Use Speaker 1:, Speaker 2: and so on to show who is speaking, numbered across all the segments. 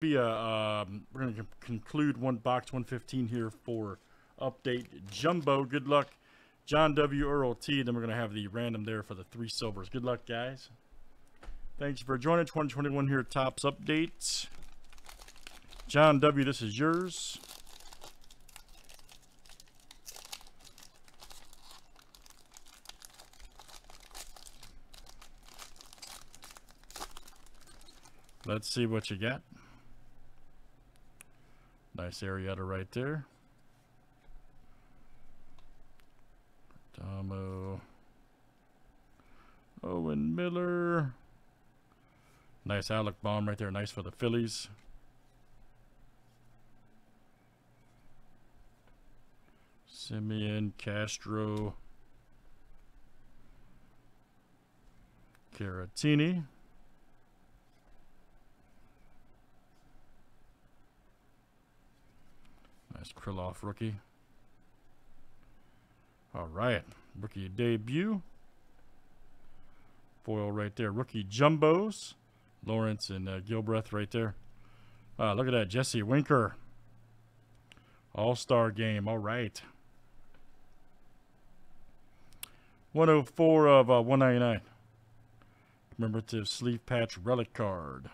Speaker 1: be a um, we're going to conclude one box 115 here for update jumbo. Good luck, John W. Earl T. Then we're going to have the random there for the three silvers. Good luck, guys. Thanks for joining 2021 here Topps updates. John W. This is yours. Let's see what you got. Nice Arrieta right there. Tomo. Owen Miller. Nice Alec Bohm right there. Nice for the Phillies. Simeon Castro. Caratini. Nice Krylov rookie. All right. Rookie debut. Foil right there. Rookie jumbos. Lawrence and uh, Gilbreth right there. Uh, look at that. Jesse Winker. All-star game. All right. 104 of uh, 199. Commemorative sleeve patch relic card.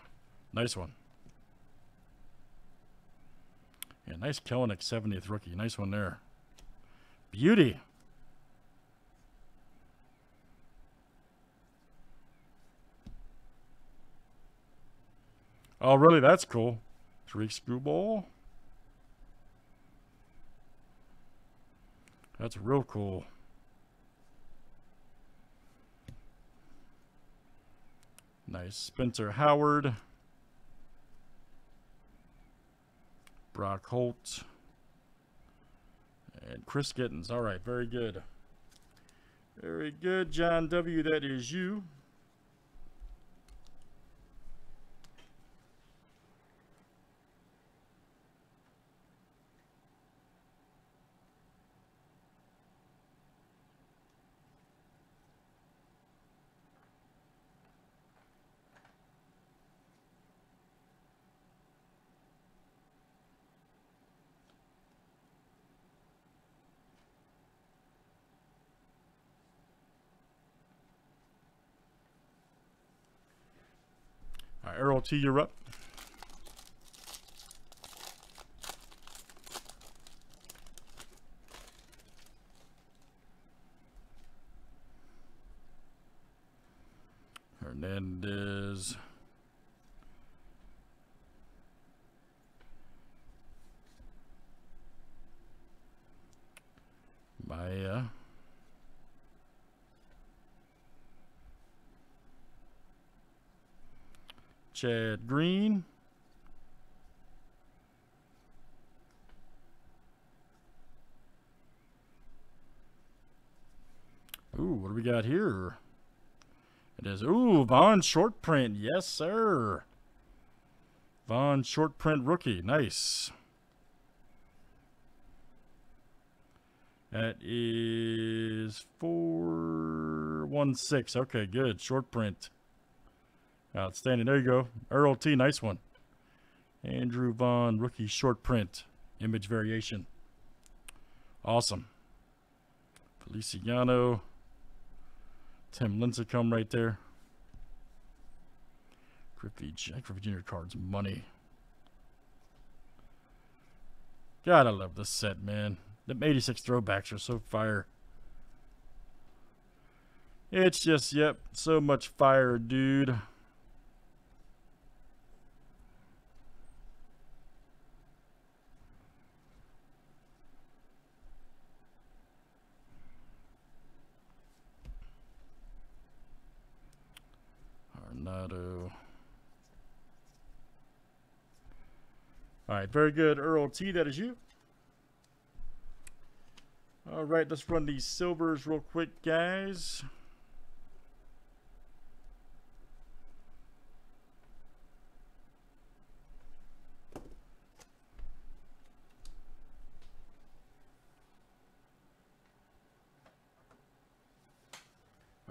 Speaker 1: Nice one. Yeah, nice Kelenic 70th rookie. Nice one there. Beauty. Oh, really? That's cool. Tarik Skubal. That's real cool. Nice. Spencer Howard. Brock Holt. And Chris Gittens. All right, very good. Very good, John W. That is you. Uh, Earl T, you're up. Chad Green. Ooh, what do we got here? It is, ooh, Vaughn short print. Yes, sir. Vaughn short print rookie. Nice. That is 416. Okay, good. Short print. Outstanding. There you go. Earl T. Nice one. Andrew Vaughn, rookie short print. Image variation. Awesome. Feliciano. Tim Lincecum right there. Griffey, Griffey Jr. cards money. God, I love this set, man. The 86 throwbacks are so fire. It's just, yep, so much fire, dude. Arenado. All right, very good, Earl T. That is you. All right, let's run these silvers real quick, guys.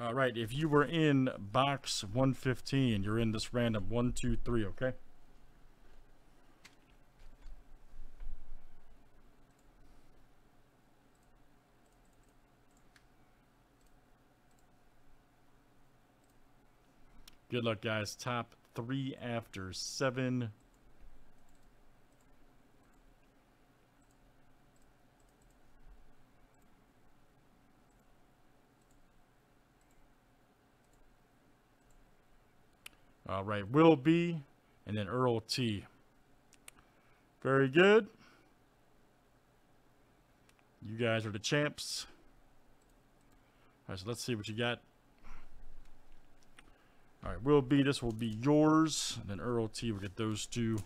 Speaker 1: All right, if you were in box 115, you're in this random one, two, three, okay? Good luck, guys. Top three after seven All right, Will B, and then Earl T. Very good. You guys are the champs. All right, so let's see what you got. All right, Will B, this will be yours. And then Earl T, we'll get those two.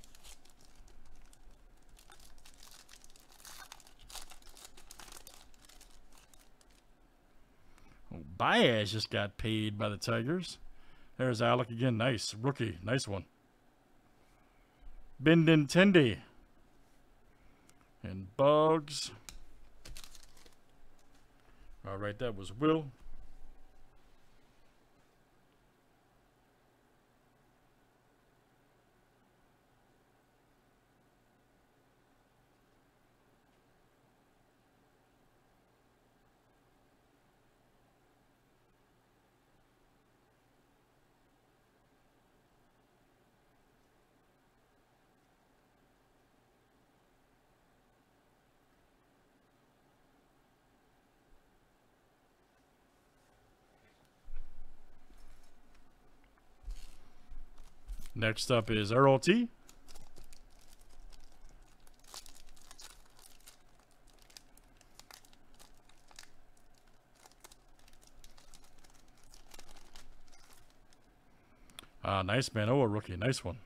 Speaker 1: Oh, Baez just got paid by the Tigers. There's Alec again. Nice. Rookie. Nice one. Benintendi. And Bugs. All right, that was Will. Next up is Earl T. Ah, nice man. Oh, a rookie. Nice one.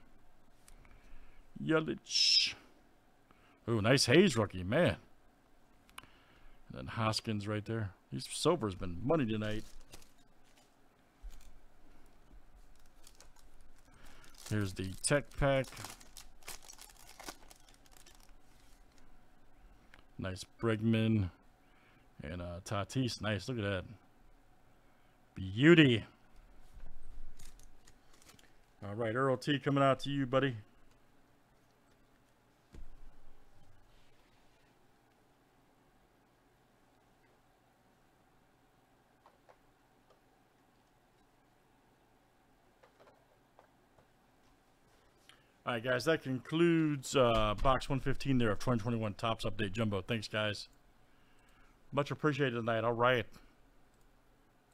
Speaker 1: Yelich. Ooh, nice Hayes rookie, man. And then Hoskins right there. He's sober's been money tonight. Here's the tech pack. Nice Bregman and uh, Tatis. Nice. Look at that. Beauty. All right, Earl T coming out to you, buddy. All right, guys, that concludes uh, box 115 there of 2021 Topps Update Jumbo. Thanks, guys. Much appreciated tonight. All right.